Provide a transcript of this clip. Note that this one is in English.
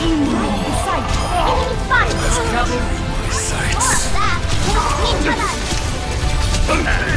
Enemy in my Enemy spotted. Trouble. Sights. More of that.